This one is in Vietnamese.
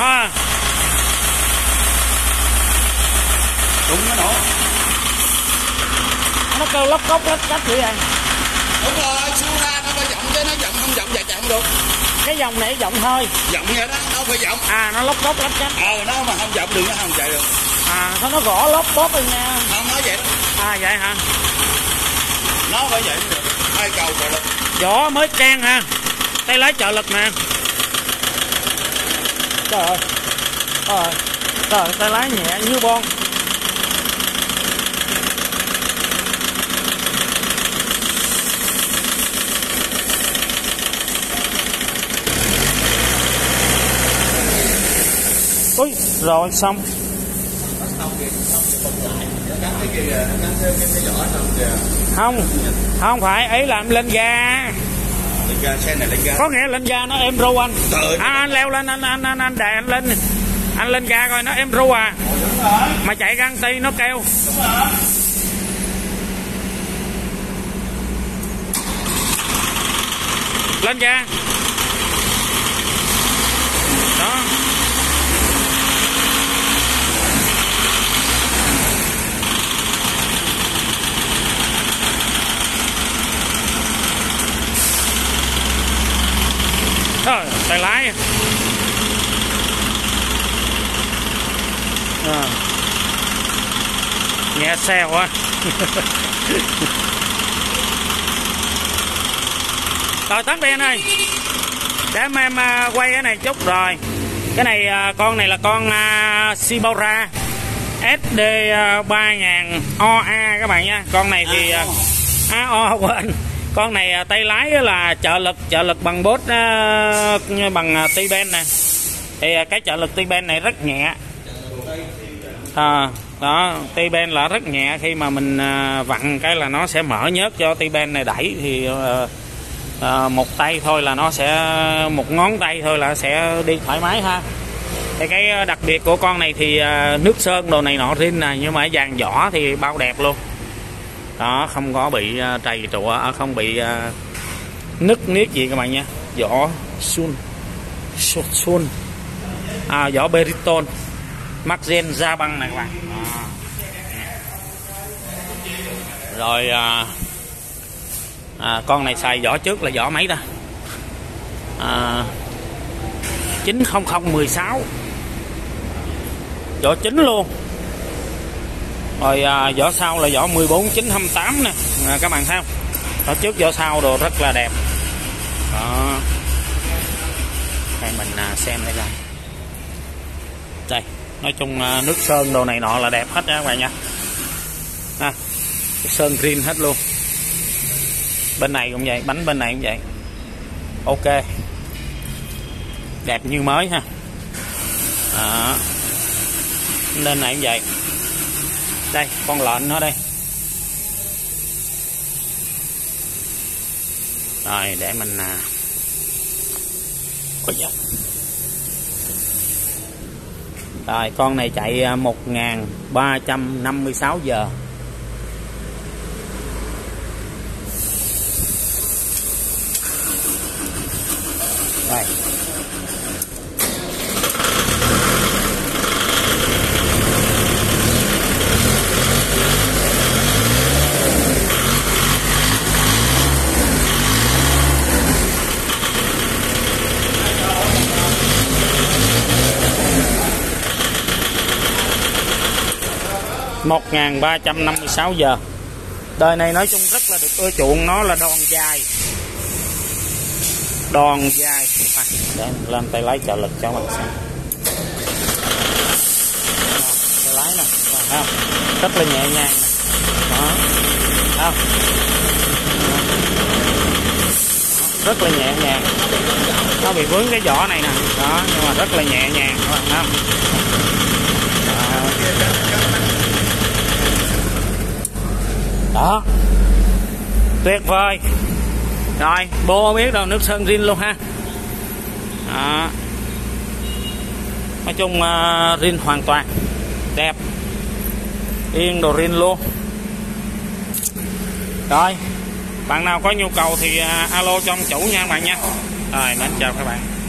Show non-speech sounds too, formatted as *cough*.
à. đụng nó nổ nó kêu lóc cốc lách cách vậy à đúng rồi xua ra nó phải giọng chứ nó giọng không giọng vậy chạy không được. Cái dòng này dòng thôi giọng vậy đó nó phải giọng. À nó lóc cốc lách cách ờ nó mà không giọng đường nó không chạy được. À nó nó gõ lóc bóp rồi nha? Không nói vậy đó. À vậy hả? Nó phải vậy được. Hai cầu trợ lực? Vỏ mới trang ha. Tay lái trợ lực nè trời ơi. Trời trời tay lái nhẹ như bon Ui, rồi xong. Không không phải ấy làm lên ga ga xe này lên ga có nghĩa lên ga nó êm ru anh. Trời à, anh leo lên anh anh anh anh đè anh lên. Anh lên ga coi nó êm ru à. Mà chạy găng ti nó kêu. Lên ga Trời, tay lái. À. nhẹ xe quá. *laughs* Rồi tắt đèn ơi. Để em, em à, quay cái này chút rồi. Cái này à, con này là con uh, Sibora SD uh, 3000 OA các bạn nha con này thì uh, à, o quên con này à, tay lái là trợ lực trợ lực bằng bốt à, bằng à, ti ben nè. Thì cái trợ lực ti ben này rất nhẹ. À, đó ti ben là rất nhẹ. Khi mà mình vặn cái là nó sẽ mở nhớt cho ti ben này đẩy. Thì à, một tay thôi là nó sẽ một ngón tay thôi là sẽ đi thoải mái ha. Thì cái đặc biệt của con này thì nước sơn đồ này nọ rin nè. Nhưng mà dàn vỏ thì bao đẹp luôn đó không có bị à, trầy trụa à, không bị à, nứt niết gì các bạn nha. Vỏ sun sun. À, vỏ beriton. Maxen da băng này các bạn. À. rồi à, à, con này xài vỏ trước là vỏ mấy ta? À, 90016 vỏ chính luôn rồi à, vỏ sau là vỏ 14928 nè. À, các bạn thấy không? Đó trước vỏ sau đồ rất là đẹp. Đó. Đây mình à, xem đây coi. Đây nói chung à, nước sơn đồ này nọ là đẹp hết nha các bạn nha. À, sơn green hết luôn. Bên này cũng vậy bánh bên này cũng vậy. Ok. Đẹp như mới ha. Đó. bên này cũng vậy đây, con lợn nó đây. Rồi, để mình à rồi, con này chạy à, 1356 giờ. Đây. Một ngàn ba trăm năm mươi sáu giờ. Đời này nói chung rất là được ưa chuộng nó là đòn dài. Đòn dài. À, để lên tay lái trợ lực cho bạn xem. Tay lái nè. Không? rất là nhẹ nhàng nè. Đó. Không? rất là nhẹ nhàng. Nó bị vướng cái vỏ này nè. Đó nhưng mà rất là nhẹ nhàng các bạn thấy không đó tuyệt vời. Rồi bô biết đâu nước sơn rin luôn ha. Đó. nói chung uh, rin hoàn toàn đẹp. Yên đồ rin luôn. Rồi bạn nào có nhu cầu thì uh, alo cho ông chủ nha các bạn nha. Rồi mến chào các bạn.